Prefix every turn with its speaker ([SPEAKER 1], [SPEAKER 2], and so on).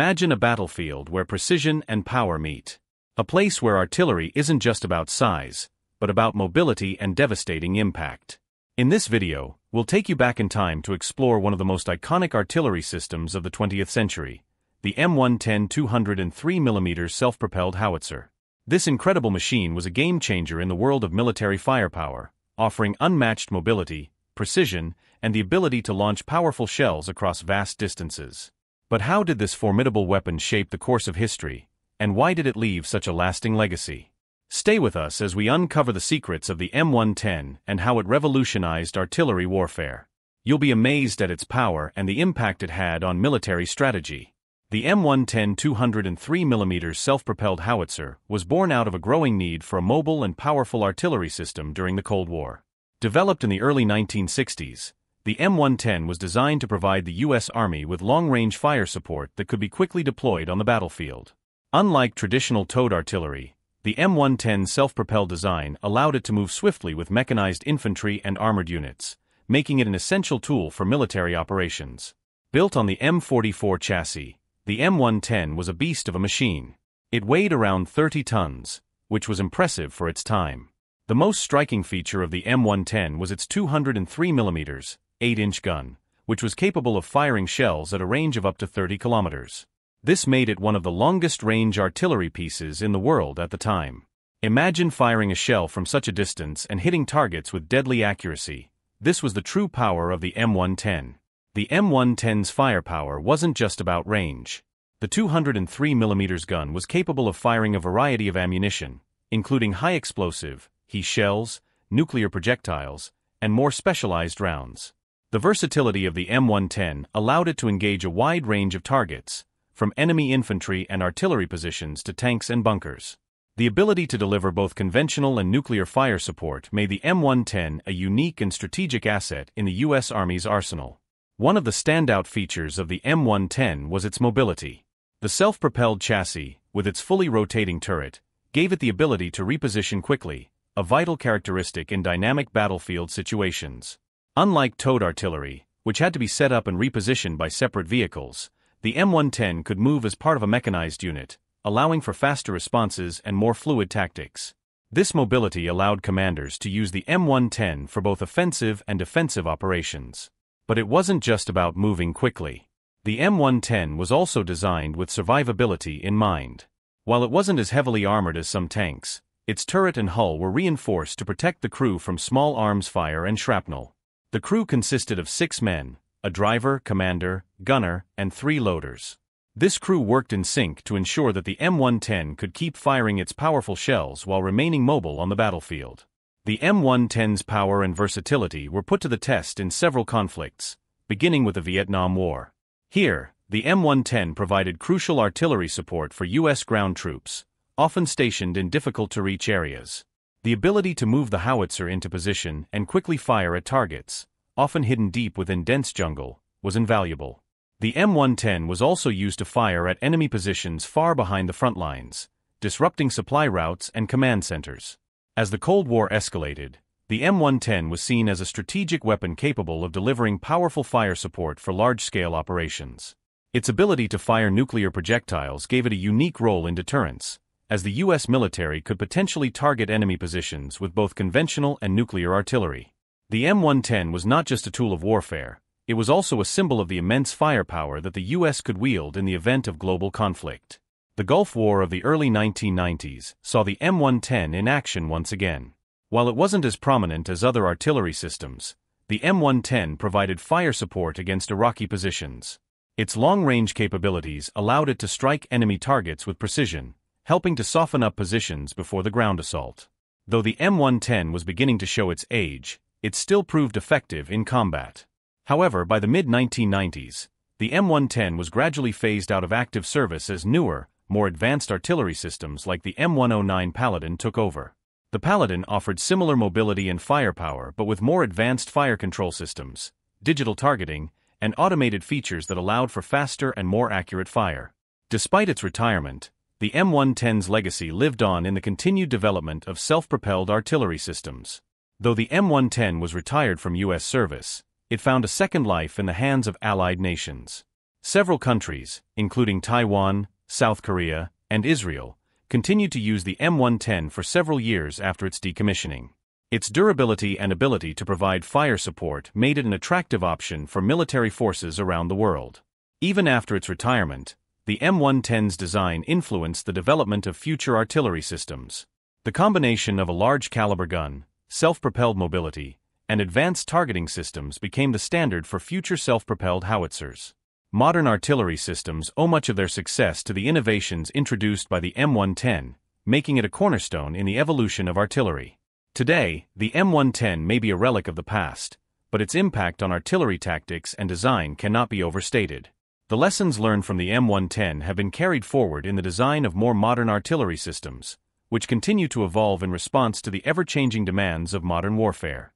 [SPEAKER 1] Imagine a battlefield where precision and power meet. A place where artillery isn't just about size, but about mobility and devastating impact. In this video, we'll take you back in time to explore one of the most iconic artillery systems of the 20th century, the M110 203mm self-propelled howitzer. This incredible machine was a game-changer in the world of military firepower, offering unmatched mobility, precision, and the ability to launch powerful shells across vast distances. But how did this formidable weapon shape the course of history, and why did it leave such a lasting legacy? Stay with us as we uncover the secrets of the M110 and how it revolutionized artillery warfare. You'll be amazed at its power and the impact it had on military strategy. The M110 203mm self-propelled howitzer was born out of a growing need for a mobile and powerful artillery system during the Cold War. Developed in the early 1960s, the M110 was designed to provide the U.S. Army with long-range fire support that could be quickly deployed on the battlefield. Unlike traditional towed artillery, the M110's self-propelled design allowed it to move swiftly with mechanized infantry and armored units, making it an essential tool for military operations. Built on the M44 chassis, the M110 was a beast of a machine. It weighed around 30 tons, which was impressive for its time. The most striking feature of the M110 was its 203mm, 8-inch gun, which was capable of firing shells at a range of up to 30 kilometers. This made it one of the longest-range artillery pieces in the world at the time. Imagine firing a shell from such a distance and hitting targets with deadly accuracy. This was the true power of the M110. The M110's firepower wasn't just about range. The 203mm gun was capable of firing a variety of ammunition, including high-explosive, HE shells, nuclear projectiles, and more specialized rounds. The versatility of the M110 allowed it to engage a wide range of targets, from enemy infantry and artillery positions to tanks and bunkers. The ability to deliver both conventional and nuclear fire support made the M110 a unique and strategic asset in the U.S. Army's arsenal. One of the standout features of the M110 was its mobility. The self-propelled chassis, with its fully rotating turret, gave it the ability to reposition quickly, a vital characteristic in dynamic battlefield situations. Unlike towed artillery, which had to be set up and repositioned by separate vehicles, the M110 could move as part of a mechanized unit, allowing for faster responses and more fluid tactics. This mobility allowed commanders to use the M110 for both offensive and defensive operations. But it wasn't just about moving quickly. The M110 was also designed with survivability in mind. While it wasn't as heavily armored as some tanks, its turret and hull were reinforced to protect the crew from small arms fire and shrapnel. The crew consisted of six men, a driver, commander, gunner, and three loaders. This crew worked in sync to ensure that the M110 could keep firing its powerful shells while remaining mobile on the battlefield. The M110's power and versatility were put to the test in several conflicts, beginning with the Vietnam War. Here, the M110 provided crucial artillery support for U.S. ground troops, often stationed in difficult-to-reach areas. The ability to move the howitzer into position and quickly fire at targets, often hidden deep within dense jungle, was invaluable. The M110 was also used to fire at enemy positions far behind the front lines, disrupting supply routes and command centers. As the Cold War escalated, the M110 was seen as a strategic weapon capable of delivering powerful fire support for large-scale operations. Its ability to fire nuclear projectiles gave it a unique role in deterrence, as the U.S. military could potentially target enemy positions with both conventional and nuclear artillery. The M110 was not just a tool of warfare, it was also a symbol of the immense firepower that the U.S. could wield in the event of global conflict. The Gulf War of the early 1990s saw the M110 in action once again. While it wasn't as prominent as other artillery systems, the M110 provided fire support against Iraqi positions. Its long-range capabilities allowed it to strike enemy targets with precision, helping to soften up positions before the ground assault. Though the M110 was beginning to show its age, it still proved effective in combat. However, by the mid-1990s, the M110 was gradually phased out of active service as newer, more advanced artillery systems like the M109 Paladin took over. The Paladin offered similar mobility and firepower but with more advanced fire control systems, digital targeting, and automated features that allowed for faster and more accurate fire. Despite its retirement, the M110's legacy lived on in the continued development of self-propelled artillery systems. Though the M110 was retired from U.S. service, it found a second life in the hands of allied nations. Several countries, including Taiwan, South Korea, and Israel, continued to use the M110 for several years after its decommissioning. Its durability and ability to provide fire support made it an attractive option for military forces around the world. Even after its retirement, the M110's design influenced the development of future artillery systems. The combination of a large caliber gun, self-propelled mobility, and advanced targeting systems became the standard for future self-propelled howitzers. Modern artillery systems owe much of their success to the innovations introduced by the M110, making it a cornerstone in the evolution of artillery. Today, the M110 may be a relic of the past, but its impact on artillery tactics and design cannot be overstated. The lessons learned from the M110 have been carried forward in the design of more modern artillery systems, which continue to evolve in response to the ever-changing demands of modern warfare.